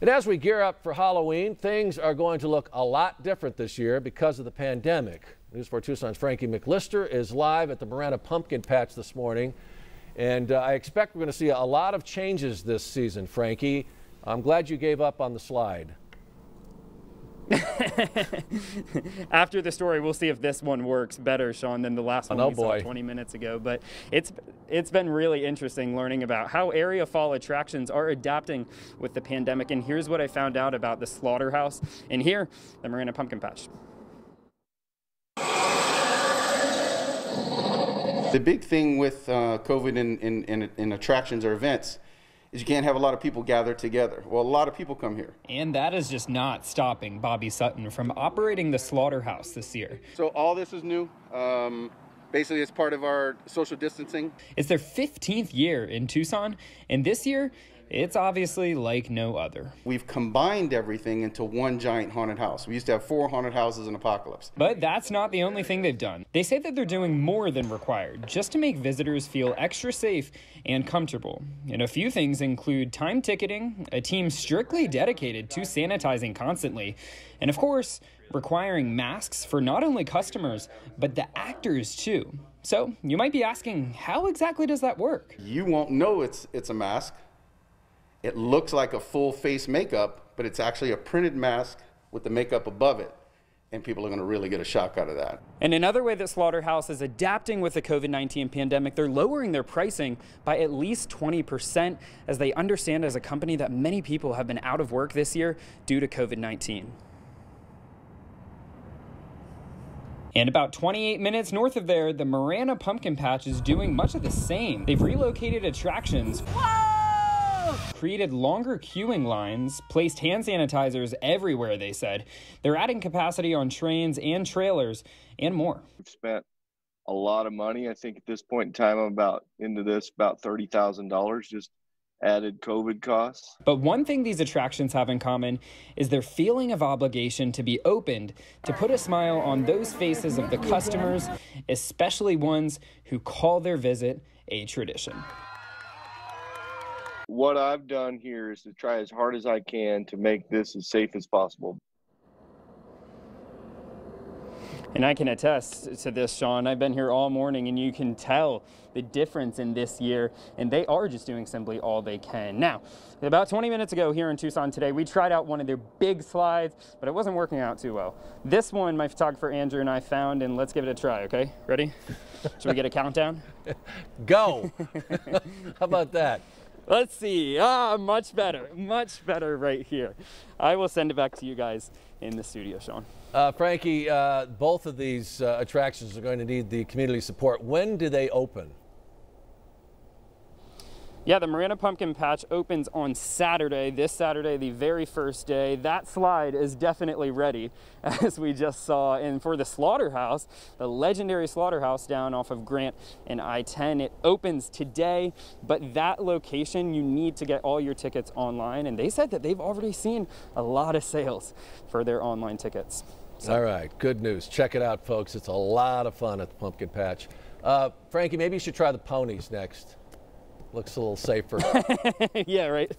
And as we gear up for Halloween, things are going to look a lot different this year because of the pandemic. News 4 Tucson's Frankie McLister is live at the Marana Pumpkin Patch this morning. And uh, I expect we're going to see a lot of changes this season, Frankie. I'm glad you gave up on the slide. After the story, we'll see if this one works better, Sean, than the last one oh, we boy. saw 20 minutes ago. But it's it's been really interesting learning about how area fall attractions are adapting with the pandemic. And here's what I found out about the slaughterhouse, and here, the Marana Pumpkin Patch. The big thing with uh, COVID in, in, in, in attractions or events is you can't have a lot of people gather together. Well, a lot of people come here. And that is just not stopping Bobby Sutton from operating the slaughterhouse this year. So all this is new. Um, basically, it's part of our social distancing. It's their 15th year in Tucson, and this year, it's obviously like no other. We've combined everything into one giant haunted house. We used to have four haunted houses in Apocalypse. But that's not the only thing they've done. They say that they're doing more than required just to make visitors feel extra safe and comfortable. And a few things include time ticketing, a team strictly dedicated to sanitizing constantly, and of course, requiring masks for not only customers, but the actors too. So you might be asking, how exactly does that work? You won't know it's, it's a mask. It looks like a full face makeup, but it's actually a printed mask with the makeup above it. And people are going to really get a shock out of that. And another way that Slaughterhouse is adapting with the COVID 19 pandemic, they're lowering their pricing by at least 20% as they understand as a company that many people have been out of work this year due to COVID 19. And about 28 minutes north of there, the Marana Pumpkin Patch is doing much of the same. They've relocated attractions. Created longer queuing lines, placed hand sanitizers everywhere, they said. They're adding capacity on trains and trailers and more. We've spent a lot of money. I think at this point in time, I'm about into this about $30,000 just added COVID costs. But one thing these attractions have in common is their feeling of obligation to be opened to put a smile on those faces of the customers, especially ones who call their visit a tradition. What I've done here is to try as hard as I can to make this as safe as possible. And I can attest to this, Sean. I've been here all morning and you can tell the difference in this year, and they are just doing simply all they can. Now, about 20 minutes ago here in Tucson today, we tried out one of their big slides, but it wasn't working out too well. This one, my photographer Andrew and I found, and let's give it a try, okay? Ready? Should we get a countdown? Go! How about that? Let's see. Ah, much better. Much better right here. I will send it back to you guys in the studio, Sean. Uh, Frankie, uh, both of these uh, attractions are going to need the community support. When do they open? Yeah, the Marana Pumpkin Patch opens on Saturday, this Saturday, the very first day. That slide is definitely ready, as we just saw. And for the slaughterhouse, the legendary slaughterhouse down off of Grant and I-10, it opens today, but that location, you need to get all your tickets online. And they said that they've already seen a lot of sales for their online tickets. So. All right, good news. Check it out, folks. It's a lot of fun at the Pumpkin Patch. Uh, Frankie, maybe you should try the ponies next. Looks a little safer. yeah, right.